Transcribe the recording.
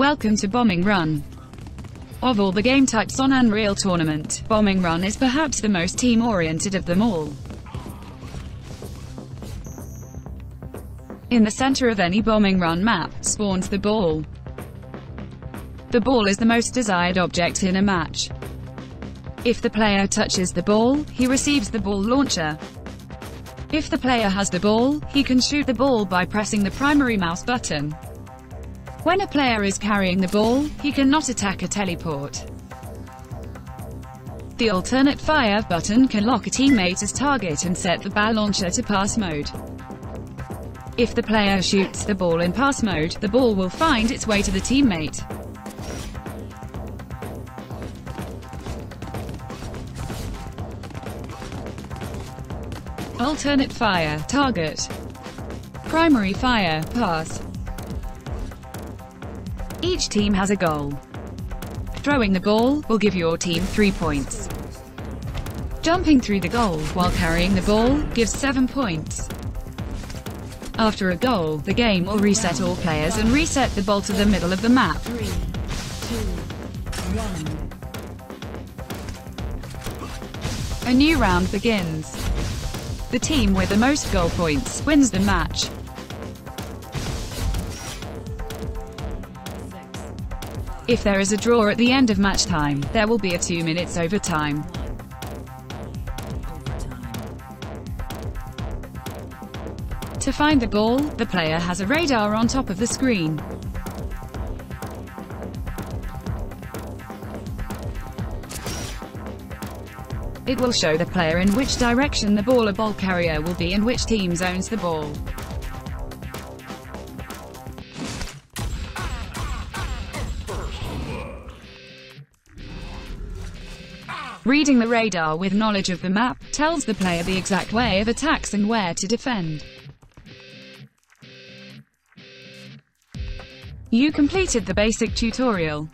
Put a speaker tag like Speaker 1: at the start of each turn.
Speaker 1: Welcome to Bombing Run. Of all the game types on Unreal Tournament, Bombing Run is perhaps the most team-oriented of them all. In the center of any Bombing Run map, spawns the ball. The ball is the most desired object in a match. If the player touches the ball, he receives the ball launcher. If the player has the ball, he can shoot the ball by pressing the primary mouse button. When a player is carrying the ball, he cannot attack a teleport. The alternate fire button can lock a teammate as target and set the ball launcher to pass mode. If the player shoots the ball in pass mode, the ball will find its way to the teammate. Alternate fire, target. Primary fire, pass. Each team has a goal. Throwing the ball will give your team 3 points. Jumping through the goal while carrying the ball gives 7 points. After a goal, the game will reset all players and reset the ball to the middle of the map. A new round begins. The team with the most goal points wins the match. If there is a draw at the end of match time, there will be a 2 minutes overtime. To find the ball, the player has a radar on top of the screen. It will show the player in which direction the ball or ball carrier will be and which team owns the ball. Reading the radar with knowledge of the map, tells the player the exact way of attacks and where to defend. You completed the basic tutorial.